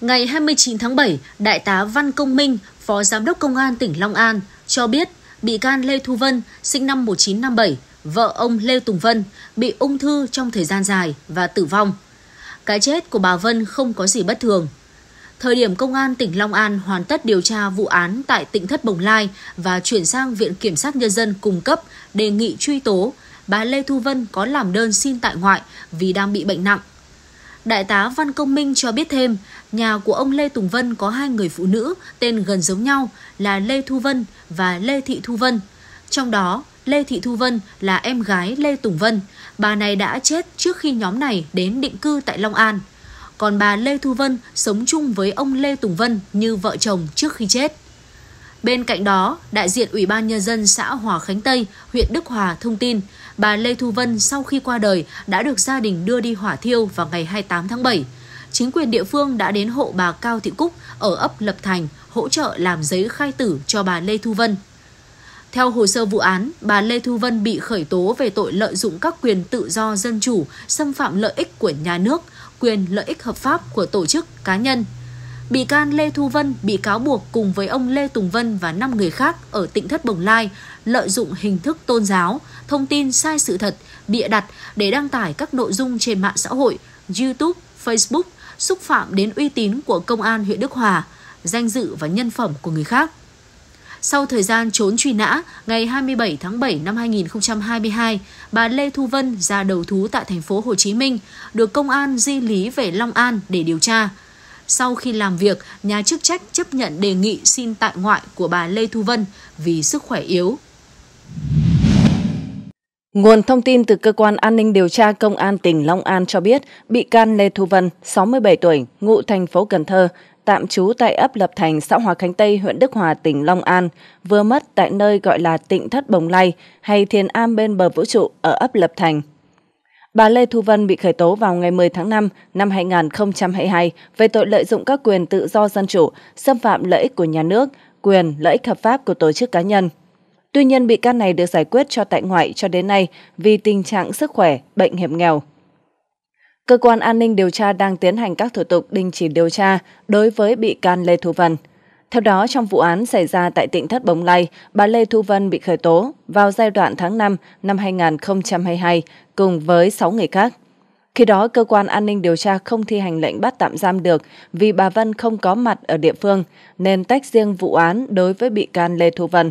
Ngày 29 tháng 7, Đại tá Văn Công Minh, Phó Giám đốc Công an tỉnh Long An cho biết bị can Lê Thu Vân, sinh năm 1957, vợ ông Lê Tùng Vân, bị ung thư trong thời gian dài và tử vong. Cái chết của bà Vân không có gì bất thường. Thời điểm Công an tỉnh Long An hoàn tất điều tra vụ án tại tỉnh Thất Bồng Lai và chuyển sang Viện Kiểm sát Nhân dân cung cấp đề nghị truy tố, bà Lê Thu Vân có làm đơn xin tại ngoại vì đang bị bệnh nặng. Đại tá Văn Công Minh cho biết thêm, nhà của ông Lê Tùng Vân có hai người phụ nữ tên gần giống nhau là Lê Thu Vân và Lê Thị Thu Vân. Trong đó, Lê Thị Thu Vân là em gái Lê Tùng Vân. Bà này đã chết trước khi nhóm này đến định cư tại Long An. Còn bà Lê Thu Vân sống chung với ông Lê Tùng Vân như vợ chồng trước khi chết. Bên cạnh đó, đại diện Ủy ban Nhân dân xã Hòa Khánh Tây, huyện Đức Hòa thông tin bà Lê Thu Vân sau khi qua đời đã được gia đình đưa đi hỏa thiêu vào ngày 28 tháng 7. Chính quyền địa phương đã đến hộ bà Cao Thị Cúc ở ấp Lập Thành hỗ trợ làm giấy khai tử cho bà Lê Thu Vân. Theo hồ sơ vụ án, bà Lê Thu Vân bị khởi tố về tội lợi dụng các quyền tự do dân chủ, xâm phạm lợi ích của nhà nước, quyền lợi ích hợp pháp của tổ chức, cá nhân. Bị can Lê Thu Vân bị cáo buộc cùng với ông Lê Tùng Vân và 5 người khác ở tỉnh Thất Bồng Lai lợi dụng hình thức tôn giáo, thông tin sai sự thật, bịa đặt để đăng tải các nội dung trên mạng xã hội, YouTube, Facebook, xúc phạm đến uy tín của công an huyện Đức Hòa, danh dự và nhân phẩm của người khác. Sau thời gian trốn truy nã, ngày 27 tháng 7 năm 2022, bà Lê Thu Vân ra đầu thú tại thành phố Hồ Chí Minh, được công an di lý về Long An để điều tra. Sau khi làm việc, nhà chức trách chấp nhận đề nghị xin tại ngoại của bà Lê Thu Vân vì sức khỏe yếu. Nguồn thông tin từ Cơ quan An ninh Điều tra Công an tỉnh Long An cho biết, bị can Lê Thu Vân, 67 tuổi, ngụ thành phố Cần Thơ, tạm trú tại ấp Lập Thành, xã Hòa Khánh Tây, huyện Đức Hòa, tỉnh Long An, vừa mất tại nơi gọi là Tịnh Thất Bồng Lai hay Thiền Am bên bờ vũ trụ ở ấp Lập Thành. Bà Lê Thu Vân bị khởi tố vào ngày 10 tháng 5 năm 2022 về tội lợi dụng các quyền tự do dân chủ, xâm phạm lợi ích của nhà nước, quyền, lợi ích hợp pháp của tổ chức cá nhân. Tuy nhiên, bị can này được giải quyết cho tại ngoại cho đến nay vì tình trạng sức khỏe, bệnh hiểm nghèo. Cơ quan an ninh điều tra đang tiến hành các thủ tục đình chỉ điều tra đối với bị can Lê Thu Vân. Theo đó, trong vụ án xảy ra tại tỉnh Thất Bồng Lai, bà Lê Thu Vân bị khởi tố vào giai đoạn tháng 5 năm 2022 cùng với 6 người khác. Khi đó, cơ quan an ninh điều tra không thi hành lệnh bắt tạm giam được vì bà Vân không có mặt ở địa phương, nên tách riêng vụ án đối với bị can Lê Thu Vân.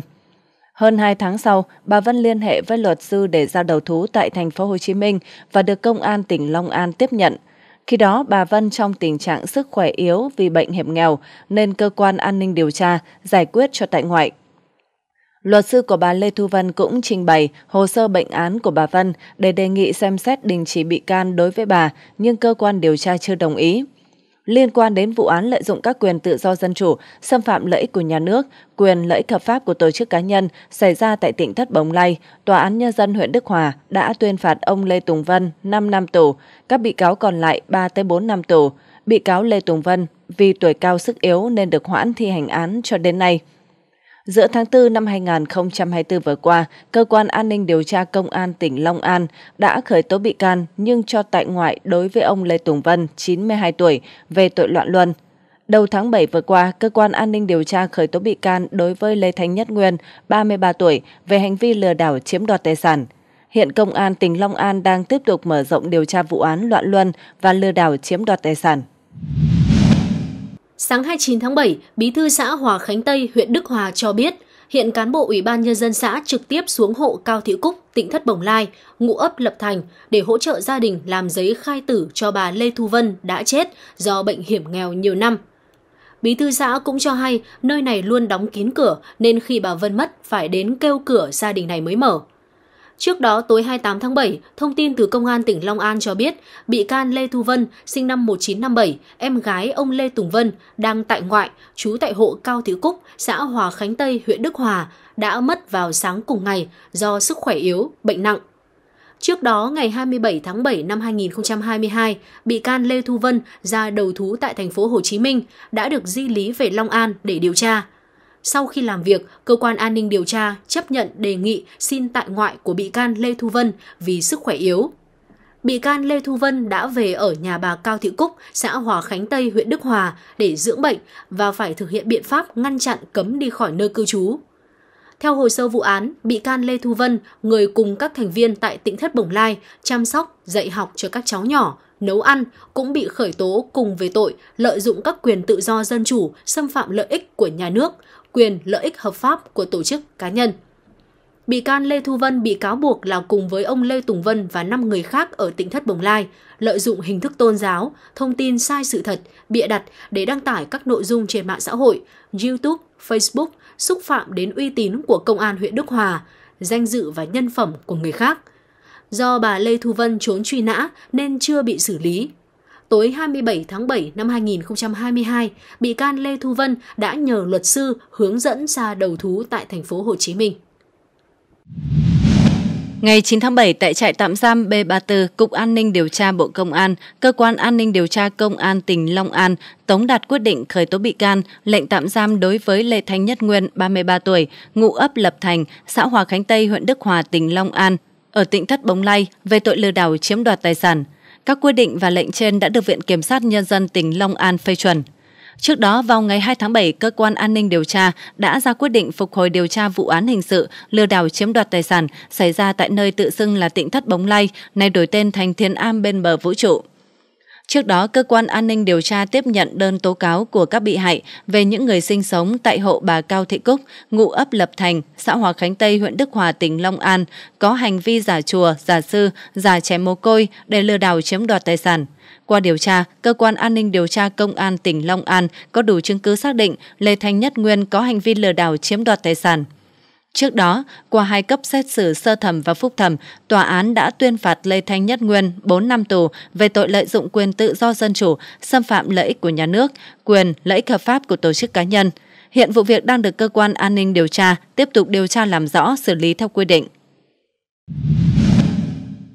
Hơn 2 tháng sau, bà Vân liên hệ với luật sư để ra đầu thú tại thành phố Hồ Chí Minh và được công an tỉnh Long An tiếp nhận. Khi đó, bà Vân trong tình trạng sức khỏe yếu vì bệnh hiểm nghèo nên cơ quan an ninh điều tra giải quyết cho tại ngoại. Luật sư của bà Lê Thu Vân cũng trình bày hồ sơ bệnh án của bà Vân để đề nghị xem xét đình chỉ bị can đối với bà, nhưng cơ quan điều tra chưa đồng ý liên quan đến vụ án lợi dụng các quyền tự do dân chủ, xâm phạm lợi ích của nhà nước, quyền lợi ích hợp pháp của tổ chức cá nhân xảy ra tại tỉnh Thất Bồng Lai, Tòa án Nhân dân huyện Đức Hòa đã tuyên phạt ông Lê Tùng Vân 5 năm tù, các bị cáo còn lại 3 tới 4 năm tù. Bị cáo Lê Tùng Vân vì tuổi cao sức yếu nên được hoãn thi hành án cho đến nay. Giữa tháng 4 năm 2024 vừa qua, Cơ quan An ninh Điều tra Công an tỉnh Long An đã khởi tố bị can nhưng cho tại ngoại đối với ông Lê Tùng Vân, 92 tuổi, về tội loạn luân. Đầu tháng 7 vừa qua, Cơ quan An ninh Điều tra khởi tố bị can đối với Lê Thanh Nhất Nguyên, 33 tuổi, về hành vi lừa đảo chiếm đoạt tài sản. Hiện Công an tỉnh Long An đang tiếp tục mở rộng điều tra vụ án loạn luân và lừa đảo chiếm đoạt tài sản. Sáng 29 tháng 7, Bí thư xã Hòa Khánh Tây, huyện Đức Hòa cho biết, hiện cán bộ Ủy ban Nhân dân xã trực tiếp xuống hộ Cao Thị Cúc, tỉnh Thất Bồng Lai, ngụ ấp Lập Thành để hỗ trợ gia đình làm giấy khai tử cho bà Lê Thu Vân đã chết do bệnh hiểm nghèo nhiều năm. Bí thư xã cũng cho hay nơi này luôn đóng kín cửa nên khi bà Vân mất phải đến kêu cửa gia đình này mới mở. Trước đó, tối 28 tháng 7, thông tin từ Công an tỉnh Long An cho biết, bị can Lê Thu Vân, sinh năm 1957, em gái ông Lê Tùng Vân, đang tại ngoại, trú tại hộ Cao Thị Cúc, xã Hòa Khánh Tây, huyện Đức Hòa, đã mất vào sáng cùng ngày do sức khỏe yếu, bệnh nặng. Trước đó, ngày 27 tháng 7 năm 2022, bị can Lê Thu Vân ra đầu thú tại thành phố Hồ Chí Minh đã được di lý về Long An để điều tra. Sau khi làm việc, cơ quan an ninh điều tra chấp nhận đề nghị xin tại ngoại của bị can Lê Thu Vân vì sức khỏe yếu. bị can Lê Thu Vân đã về ở nhà bà Cao Thị Cúc, xã Hòa Khánh Tây, huyện Đức Hòa để dưỡng bệnh và phải thực hiện biện pháp ngăn chặn cấm đi khỏi nơi cư trú. Theo hồ sơ vụ án, bị can Lê Thu Vân, người cùng các thành viên tại tỉnh thất Bồng Lai chăm sóc, dạy học cho các cháu nhỏ, nấu ăn cũng bị khởi tố cùng về tội lợi dụng các quyền tự do dân chủ, xâm phạm lợi ích của nhà nước, quyền lợi ích hợp pháp của tổ chức cá nhân. Bị can Lê Thu Vân bị cáo buộc là cùng với ông Lê Tùng Vân và 5 người khác ở tỉnh thất Bồng Lai lợi dụng hình thức tôn giáo, thông tin sai sự thật, bịa đặt để đăng tải các nội dung trên mạng xã hội, YouTube, Facebook xúc phạm đến uy tín của công an huyện Đức Hòa, danh dự và nhân phẩm của người khác. Do bà Lê Thu Vân trốn truy nã nên chưa bị xử lý. Tối 27 tháng 7 năm 2022, bị can Lê Thu Vân đã nhờ luật sư hướng dẫn ra đầu thú tại thành phố Hồ Chí Minh. Ngày 9 tháng 7 tại trại tạm giam B34, Cục An ninh điều tra Bộ Công an, Cơ quan An ninh điều tra Công an tỉnh Long An tống đạt quyết định khởi tố bị can, lệnh tạm giam đối với Lê Thanh Nhất Nguyên, 33 tuổi, ngụ ấp Lập Thành, xã Hòa Khánh Tây, huyện Đức Hòa, tỉnh Long An, ở tỉnh Thất Bồng Lai về tội lừa đảo chiếm đoạt tài sản. Các quyết định và lệnh trên đã được Viện Kiểm sát Nhân dân tỉnh Long An phê chuẩn. Trước đó, vào ngày 2 tháng 7, Cơ quan An ninh điều tra đã ra quyết định phục hồi điều tra vụ án hình sự lừa đảo chiếm đoạt tài sản xảy ra tại nơi tự xưng là tỉnh Thất Bóng Lai, nay đổi tên thành Thiên Am bên bờ vũ trụ. Trước đó, cơ quan an ninh điều tra tiếp nhận đơn tố cáo của các bị hại về những người sinh sống tại hộ bà Cao Thị Cúc, ngụ ấp Lập Thành, xã Hòa Khánh Tây, huyện Đức Hòa, tỉnh Long An, có hành vi giả chùa, giả sư, giả trẻ mồ côi để lừa đảo chiếm đoạt tài sản. Qua điều tra, cơ quan an ninh điều tra công an tỉnh Long An có đủ chứng cứ xác định Lê Thanh Nhất Nguyên có hành vi lừa đảo chiếm đoạt tài sản. Trước đó, qua hai cấp xét xử sơ thẩm và phúc thẩm, tòa án đã tuyên phạt Lê Thanh Nhất Nguyên 4 năm tù về tội lợi dụng quyền tự do dân chủ, xâm phạm lợi ích của nhà nước, quyền, lợi ích hợp pháp của tổ chức cá nhân. Hiện vụ việc đang được cơ quan an ninh điều tra tiếp tục điều tra làm rõ, xử lý theo quy định.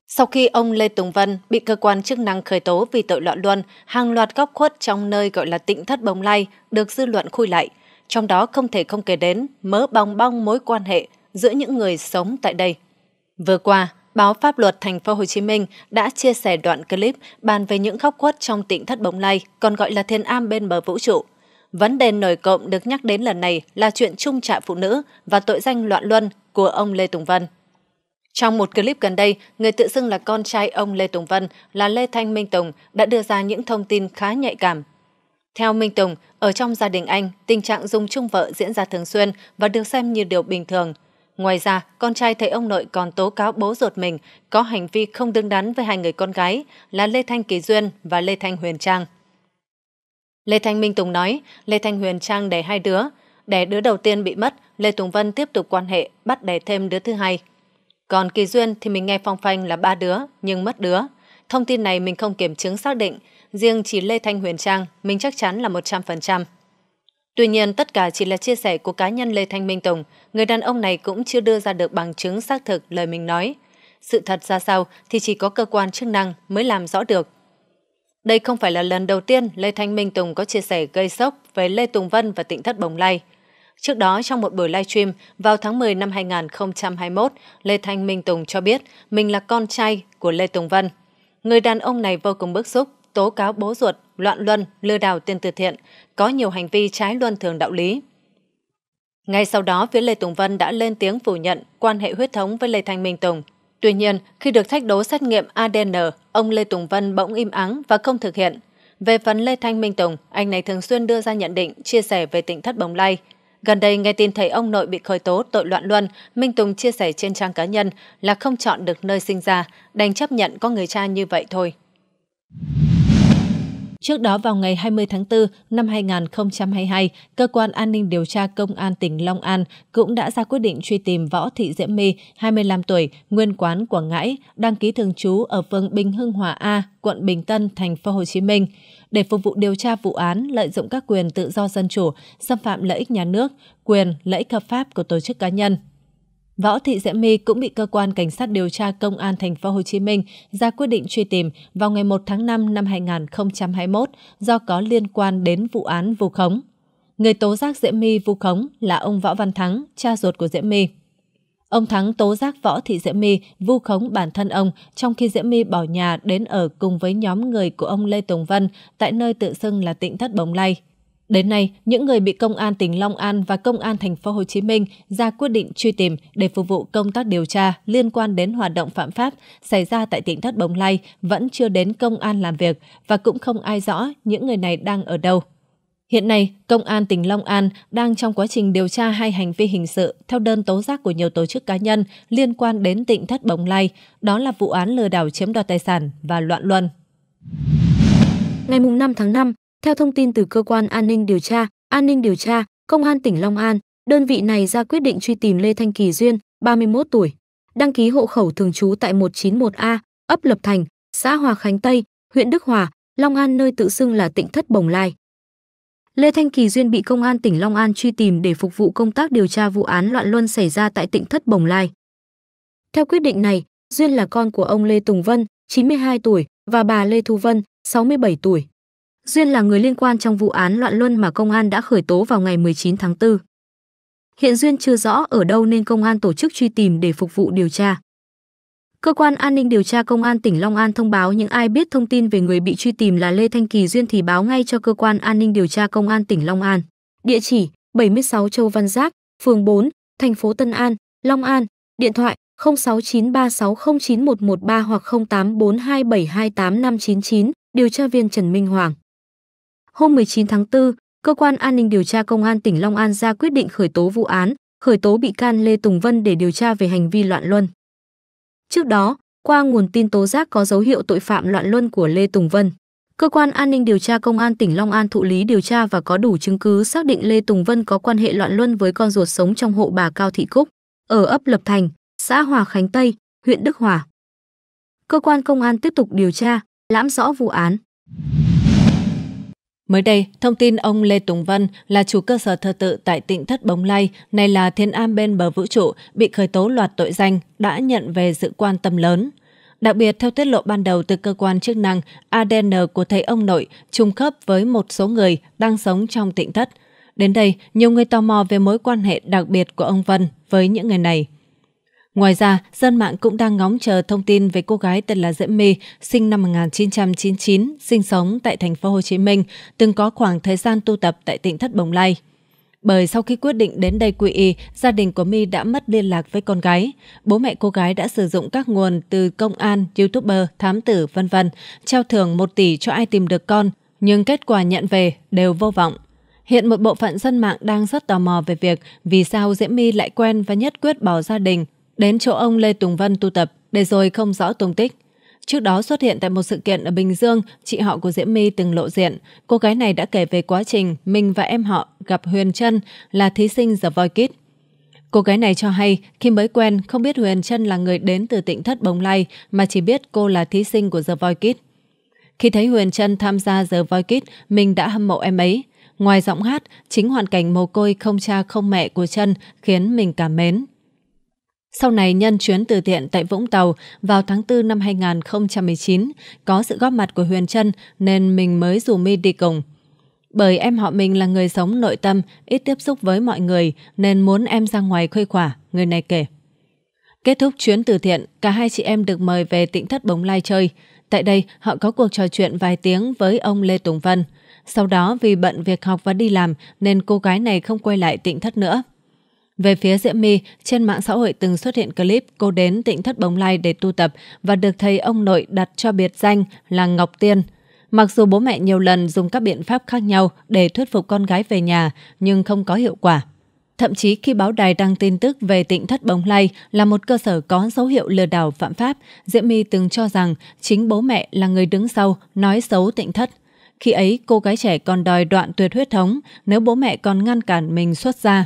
Sau khi ông Lê Tùng Vân bị cơ quan chức năng khởi tố vì tội loạn luân, hàng loạt góc khuất trong nơi gọi là tịnh thất bồng lai được dư luận khui lại. Trong đó không thể không kể đến mớ bong bong mối quan hệ giữa những người sống tại đây. Vừa qua, báo Pháp luật Thành phố Hồ Chí Minh đã chia sẻ đoạn clip bàn về những góc khuất trong tỉnh thất bồng lai, còn gọi là thiên am bên bờ vũ trụ. Vấn đề nổi cộng được nhắc đến lần này là chuyện trung trạ phụ nữ và tội danh loạn luân của ông Lê Tùng Vân. Trong một clip gần đây, người tự xưng là con trai ông Lê Tùng Vân là Lê Thanh Minh Tùng đã đưa ra những thông tin khá nhạy cảm. Theo Minh Tùng, ở trong gia đình anh, tình trạng dùng chung vợ diễn ra thường xuyên và được xem như điều bình thường. Ngoài ra, con trai thấy ông nội còn tố cáo bố ruột mình có hành vi không đứng đắn với hai người con gái là Lê Thanh Kỳ Duyên và Lê Thanh Huyền Trang. Lê Thanh Minh Tùng nói, Lê Thanh Huyền Trang đẻ hai đứa. Đẻ đứa đầu tiên bị mất, Lê Tùng Vân tiếp tục quan hệ, bắt đẻ thêm đứa thứ hai. Còn Kỳ Duyên thì mình nghe phong phanh là ba đứa, nhưng mất đứa. Thông tin này mình không kiểm chứng xác định, riêng chỉ Lê Thanh Huyền Trang, mình chắc chắn là 100%. Tuy nhiên, tất cả chỉ là chia sẻ của cá nhân Lê Thanh Minh Tùng, người đàn ông này cũng chưa đưa ra được bằng chứng xác thực lời mình nói. Sự thật ra sao thì chỉ có cơ quan chức năng mới làm rõ được. Đây không phải là lần đầu tiên Lê Thanh Minh Tùng có chia sẻ gây sốc về Lê Tùng Vân và tỉnh thất Bồng Lai – Trước đó, trong một buổi live stream vào tháng 10 năm 2021, Lê Thanh Minh Tùng cho biết mình là con trai của Lê Tùng Vân. Người đàn ông này vô cùng bức xúc, tố cáo bố ruột, loạn luân, lừa đảo tiền từ thiện, có nhiều hành vi trái luân thường đạo lý. Ngay sau đó, phía Lê Tùng Vân đã lên tiếng phủ nhận quan hệ huyết thống với Lê Thanh Minh Tùng. Tuy nhiên, khi được thách đố xét nghiệm ADN, ông Lê Tùng Vân bỗng im ắng và không thực hiện. Về phần Lê Thanh Minh Tùng, anh này thường xuyên đưa ra nhận định, chia sẻ về tỉnh thất bồng lai, Gần đây nghe tin thấy ông nội bị khởi tố tội loạn luân, Minh Tùng chia sẻ trên trang cá nhân là không chọn được nơi sinh ra, đành chấp nhận có người cha như vậy thôi. Trước đó vào ngày 20 tháng 4 năm 2022, Cơ quan An ninh điều tra Công an tỉnh Long An cũng đã ra quyết định truy tìm Võ Thị Diễm My, 25 tuổi, nguyên quán Quảng Ngãi, đăng ký thường trú ở phường Bình Hưng Hòa A, quận Bình Tân, thành phố Hồ Chí Minh để phục vụ điều tra vụ án lợi dụng các quyền tự do dân chủ, xâm phạm lợi ích nhà nước, quyền, lợi ích hợp pháp của tổ chức cá nhân. Võ Thị Diễm My cũng bị cơ quan cảnh sát điều tra công an thành phố Hồ Chí Minh ra quyết định truy tìm vào ngày 1 tháng 5 năm 2021 do có liên quan đến vụ án vu khống. Người tố giác Diễm My vu khống là ông Võ Văn Thắng, cha ruột của Diễm My. Ông Thắng tố giác Võ Thị Diễm My vu khống bản thân ông trong khi Diễm My bỏ nhà đến ở cùng với nhóm người của ông Lê Tùng Vân tại nơi tự xưng là tỉnh thất Bồng Lai. Đến nay, những người bị công an tỉnh Long An và công an thành phố Hồ Chí Minh ra quyết định truy tìm để phục vụ công tác điều tra liên quan đến hoạt động phạm pháp xảy ra tại tỉnh Thất Bồng Lai vẫn chưa đến công an làm việc và cũng không ai rõ những người này đang ở đâu. Hiện nay, Công an tỉnh Long An đang trong quá trình điều tra hai hành vi hình sự theo đơn tố giác của nhiều tổ chức cá nhân liên quan đến tỉnh Thất Bồng Lai, đó là vụ án lừa đảo chiếm đoạt tài sản và loạn luân. Ngày 5 tháng 5, theo thông tin từ cơ quan an ninh điều tra, an ninh điều tra, Công an tỉnh Long An, đơn vị này ra quyết định truy tìm Lê Thanh Kỳ Duyên, 31 tuổi, đăng ký hộ khẩu thường trú tại 191A, ấp Lập Thành, xã Hòa Khánh Tây, huyện Đức Hòa, Long An nơi tự xưng là tỉnh thất Bồng Lai. Lê Thanh Kỳ Duyên bị công an tỉnh Long An truy tìm để phục vụ công tác điều tra vụ án loạn luân xảy ra tại tỉnh thất Bồng Lai. Theo quyết định này, Duyên là con của ông Lê Tùng Vân, 92 tuổi, và bà Lê Thu Vân, 67 tuổi. Duyên là người liên quan trong vụ án loạn luân mà công an đã khởi tố vào ngày 19 tháng 4. Hiện Duyên chưa rõ ở đâu nên công an tổ chức truy tìm để phục vụ điều tra. Cơ quan an ninh điều tra công an tỉnh Long An thông báo những ai biết thông tin về người bị truy tìm là Lê Thanh Kỳ Duyên thì báo ngay cho cơ quan an ninh điều tra công an tỉnh Long An. Địa chỉ 76 Châu Văn Giác, phường 4, thành phố Tân An, Long An, điện thoại 0693609113 hoặc 0842728599, điều tra viên Trần Minh Hoàng. Hôm 19 tháng 4, cơ quan an ninh điều tra công an tỉnh Long An ra quyết định khởi tố vụ án, khởi tố bị can Lê Tùng Vân để điều tra về hành vi loạn luân. Trước đó, qua nguồn tin tố giác có dấu hiệu tội phạm loạn luân của Lê Tùng Vân, cơ quan an ninh điều tra công an tỉnh Long An thụ lý điều tra và có đủ chứng cứ xác định Lê Tùng Vân có quan hệ loạn luân với con ruột sống trong hộ bà Cao Thị Cúc, ở ấp Lập Thành, xã Hòa Khánh Tây, huyện Đức Hòa. Cơ quan công an tiếp tục điều tra, lãm rõ vụ án. Mới đây, thông tin ông Lê Tùng Vân là chủ cơ sở thờ tự tại tỉnh Thất Bồng Lai, này là thiên am bên bờ vũ trụ, bị khởi tố loạt tội danh, đã nhận về sự quan tâm lớn. Đặc biệt, theo tiết lộ ban đầu từ cơ quan chức năng, ADN của thầy ông nội trùng khớp với một số người đang sống trong tỉnh Thất. Đến đây, nhiều người tò mò về mối quan hệ đặc biệt của ông Vân với những người này. Ngoài ra, dân mạng cũng đang ngóng chờ thông tin về cô gái tên là Diễm My, sinh năm 1999, sinh sống tại thành phố Hồ Chí Minh, từng có khoảng thời gian tu tập tại tỉnh Thất Bồng Lai. Bởi sau khi quyết định đến đây quy y, gia đình của My đã mất liên lạc với con gái. Bố mẹ cô gái đã sử dụng các nguồn từ công an, youtuber, thám tử, vân vân, trao thưởng 1 tỷ cho ai tìm được con, nhưng kết quả nhận về đều vô vọng. Hiện một bộ phận dân mạng đang rất tò mò về việc vì sao Diễm My lại quen và nhất quyết bỏ gia đình đến chỗ ông Lê Tùng Vân tu tập để rồi không rõ tung tích. Trước đó xuất hiện tại một sự kiện ở Bình Dương, chị họ của Diễm My từng lộ diện. Cô gái này đã kể về quá trình mình và em họ gặp Huyền Trân là thí sinh The Voice Kids. Cô gái này cho hay khi mới quen không biết Huyền Trân là người đến từ tỉnh Thất Bồng Lai mà chỉ biết cô là thí sinh của The Voice Kids. Khi thấy Huyền Trân tham gia The Voice Kids, mình đã hâm mộ em ấy. Ngoài giọng hát, chính hoàn cảnh mồ côi không cha không mẹ của Trân khiến mình cảm mến. Sau này nhân chuyến từ thiện tại Vũng Tàu vào tháng 4 năm 2019, có sự góp mặt của Huyền Trân nên mình mới rủ My đi cùng. Bởi em họ mình là người sống nội tâm, ít tiếp xúc với mọi người nên muốn em ra ngoài khuây khỏa, người này kể. Kết thúc chuyến từ thiện, cả hai chị em được mời về tỉnh thất Bồng Lai chơi. Tại đây, họ có cuộc trò chuyện vài tiếng với ông Lê Tùng Vân. Sau đó vì bận việc học và đi làm nên cô gái này không quay lại tỉnh thất nữa. Về phía Diễm My, trên mạng xã hội từng xuất hiện clip cô đến tỉnh thất Bồng Lai để tu tập và được thầy ông nội đặt cho biệt danh là Ngọc Tiên. Mặc dù bố mẹ nhiều lần dùng các biện pháp khác nhau để thuyết phục con gái về nhà nhưng không có hiệu quả. Thậm chí khi báo đài đăng tin tức về tỉnh thất Bồng Lai là một cơ sở có dấu hiệu lừa đảo phạm pháp, Diễm My từng cho rằng chính bố mẹ là người đứng sau nói xấu tỉnh thất. Khi ấy, cô gái trẻ còn đòi đoạn tuyệt huyết thống nếu bố mẹ còn ngăn cản mình xuất gia.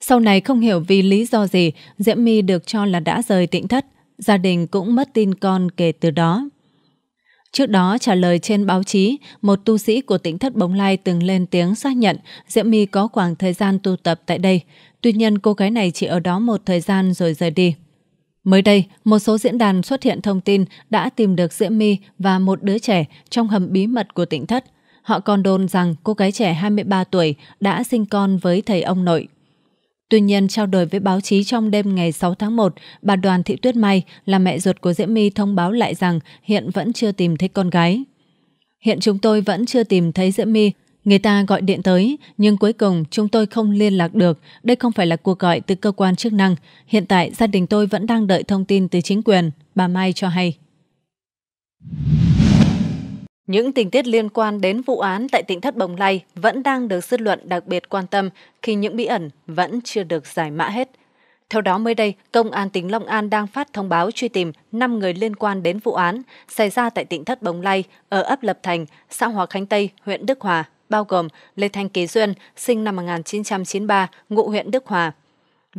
Sau này không hiểu vì lý do gì, Diễm My được cho là đã rời Tịnh thất, gia đình cũng mất tin con kể từ đó. Trước đó trả lời trên báo chí, một tu sĩ của tỉnh thất Bồng Lai từng lên tiếng xác nhận Diễm My có khoảng thời gian tu tập tại đây. Tuy nhiên cô gái này chỉ ở đó một thời gian rồi rời đi. Mới đây, một số diễn đàn xuất hiện thông tin đã tìm được Diễm My và một đứa trẻ trong hầm bí mật của tỉnh thất. Họ còn đồn rằng cô gái trẻ 23 tuổi đã sinh con với thầy ông nội. Tuy nhiên, trao đổi với báo chí trong đêm ngày 6 tháng 1, bà Đoàn Thị Tuyết Mai là mẹ ruột của Diễm My thông báo lại rằng hiện vẫn chưa tìm thấy con gái. Hiện chúng tôi vẫn chưa tìm thấy Diễm My. Người ta gọi điện tới, nhưng cuối cùng chúng tôi không liên lạc được. Đây không phải là cuộc gọi từ cơ quan chức năng. Hiện tại, gia đình tôi vẫn đang đợi thông tin từ chính quyền, bà Mai cho hay. Những tình tiết liên quan đến vụ án tại tỉnh Thất Bồng Lai vẫn đang được dư luận đặc biệt quan tâm khi những bí ẩn vẫn chưa được giải mã hết. Theo đó mới đây, Công an tỉnh Long An đang phát thông báo truy tìm 5 người liên quan đến vụ án xảy ra tại tỉnh Thất Bồng Lai ở ấp Lập Thành, xã Hòa Khánh Tây, huyện Đức Hòa, bao gồm Lê Thanh Kỳ Duyên, sinh năm 1993, ngụ huyện Đức Hòa,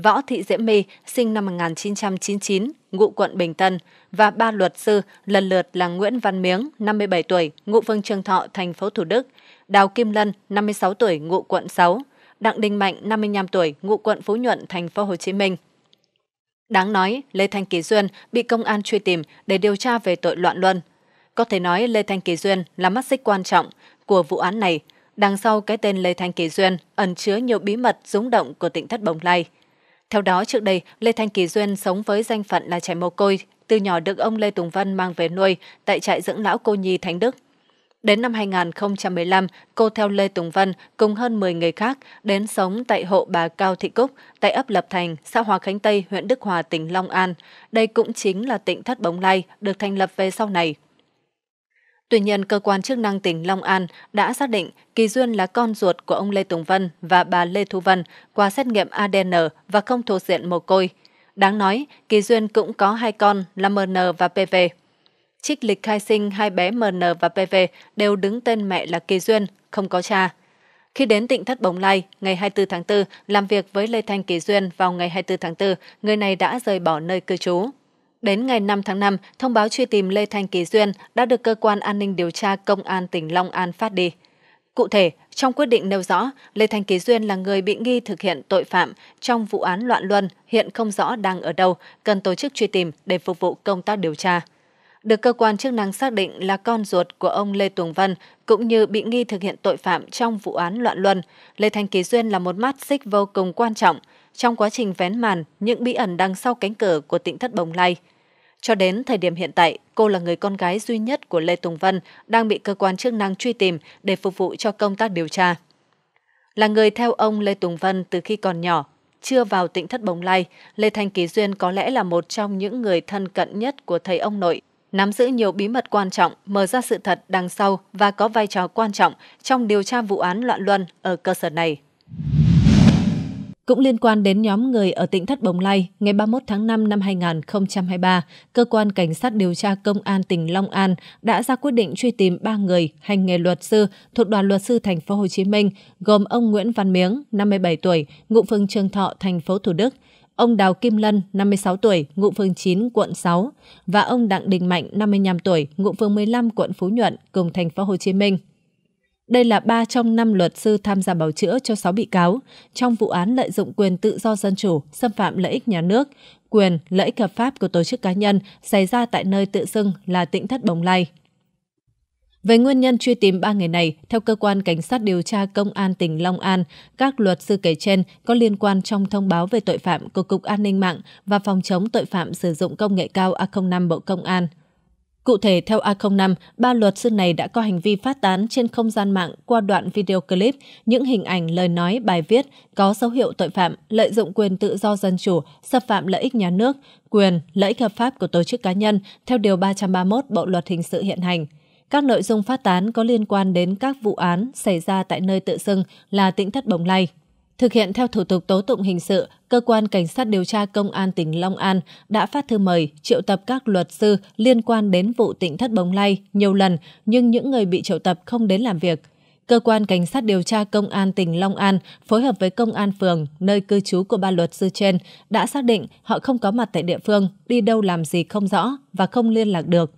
Võ Thị Diễm My, sinh năm 1999, ngụ quận Bình Tân, và ba luật sư lần lượt là Nguyễn Văn Miếng, 57 tuổi, ngụ phường Trường Thọ, thành phố Thủ Đức, Đào Kim Lân, 56 tuổi, ngụ quận 6, Đặng Đình Mạnh, 55 tuổi, ngụ quận Phú Nhuận, thành phố Hồ Chí Minh. Đáng nói, Lê Thanh Kỳ Duyên bị công an truy tìm để điều tra về tội loạn luân. Có thể nói Lê Thanh Kỳ Duyên là mắt xích quan trọng của vụ án này. Đằng sau cái tên Lê Thanh Kỳ Duyên ẩn chứa nhiều bí mật rúng động của tỉnh Thất Bồng Lai – theo đó, trước đây, Lê Thanh Kỳ Duyên sống với danh phận là trẻ mồ côi, từ nhỏ được ông Lê Tùng Vân mang về nuôi tại trại dưỡng lão cô nhi Thánh Đức. Đến năm 2015, cô theo Lê Tùng Vân cùng hơn 10 người khác đến sống tại hộ bà Cao Thị Cúc tại ấp Lập Thành, xã Hòa Khánh Tây, huyện Đức Hòa, tỉnh Long An. Đây cũng chính là tỉnh Thất Bồng Lai được thành lập về sau này. Tuy nhiên, cơ quan chức năng tỉnh Long An đã xác định Kỳ Duyên là con ruột của ông Lê Tùng Vân và bà Lê Thu Vân qua xét nghiệm ADN và không thuộc diện mồ côi. Đáng nói, Kỳ Duyên cũng có hai con là MN và PV. Trích lịch khai sinh hai bé MN và PV đều đứng tên mẹ là Kỳ Duyên, không có cha. Khi đến tỉnh Thất Bồng Lai, ngày 24 tháng 4, làm việc với Lê Thanh Kỳ Duyên vào ngày 24 tháng 4, người này đã rời bỏ nơi cư trú. Đến ngày 5 tháng 5, thông báo truy tìm Lê Thanh Kỳ Duyên đã được Cơ quan An ninh Điều tra Công an tỉnh Long An phát đi. Cụ thể, trong quyết định nêu rõ, Lê Thanh Kỳ Duyên là người bị nghi thực hiện tội phạm trong vụ án loạn luân, hiện không rõ đang ở đâu, cần tổ chức truy tìm để phục vụ công tác điều tra. Được cơ quan chức năng xác định là con ruột của ông Lê Tùng Vân, cũng như bị nghi thực hiện tội phạm trong vụ án loạn luân, Lê Thanh Kỳ Duyên là một mắt xích vô cùng quan trọng trong quá trình vén màn những bí ẩn đằng sau cánh cửa của tỉnh thất Bồng Lai – cho đến thời điểm hiện tại, cô là người con gái duy nhất của Lê Tùng Vân đang bị cơ quan chức năng truy tìm để phục vụ cho công tác điều tra. Là người theo ông Lê Tùng Vân từ khi còn nhỏ, chưa vào tỉnh thất Bồng Lai, Lê Thanh Kỳ Duyên có lẽ là một trong những người thân cận nhất của thầy ông nội, nắm giữ nhiều bí mật quan trọng, mở ra sự thật đằng sau và có vai trò quan trọng trong điều tra vụ án loạn luân ở cơ sở này. Cũng liên quan đến nhóm người ở tỉnh Thất Bồng Lai, ngày 31 tháng 5 năm 2023, Cơ quan Cảnh sát điều tra Công an tỉnh Long An đã ra quyết định truy tìm ba người hành nghề luật sư thuộc đoàn luật sư thành phố Hồ Chí Minh, gồm ông Nguyễn Văn Miếng, 57 tuổi, ngụ phường Trường Thọ, thành phố Thủ Đức, ông Đào Kim Lân, 56 tuổi, ngụ phường 9, quận 6 và ông Đặng Đình Mạnh, 55 tuổi, ngụ phường 15, quận Phú Nhuận, cùng thành phố Hồ Chí Minh. Đây là ba trong năm luật sư tham gia bảo chữa cho 6 bị cáo trong vụ án lợi dụng quyền tự do dân chủ, xâm phạm lợi ích nhà nước, quyền, lợi ích hợp pháp của tổ chức cá nhân xảy ra tại nơi tự xưng là tỉnh thất Bồng Lai. Về nguyên nhân truy tìm ba người này, theo cơ quan cảnh sát điều tra công an tỉnh Long An, các luật sư kể trên có liên quan trong thông báo về tội phạm của Cục An ninh mạng và phòng chống tội phạm sử dụng công nghệ cao A05 Bộ Công an. Cụ thể, theo A05, ba luật sư này đã có hành vi phát tán trên không gian mạng qua đoạn video clip những hình ảnh lời nói bài viết có dấu hiệu tội phạm, lợi dụng quyền tự do dân chủ, xâm phạm lợi ích nhà nước, quyền, lợi ích hợp pháp của tổ chức cá nhân theo Điều 331 Bộ Luật Hình sự hiện hành. Các nội dung phát tán có liên quan đến các vụ án xảy ra tại nơi tự xưng là tỉnh thất Bồng Lai. Thực hiện theo thủ tục tố tụng hình sự, cơ quan cảnh sát điều tra công an tỉnh Long An đã phát thư mời triệu tập các luật sư liên quan đến vụ tỉnh thất bồng lai nhiều lần nhưng những người bị triệu tập không đến làm việc. Cơ quan cảnh sát điều tra công an tỉnh Long An phối hợp với công an phường nơi cư trú của ba luật sư trên đã xác định họ không có mặt tại địa phương, đi đâu làm gì không rõ và không liên lạc được.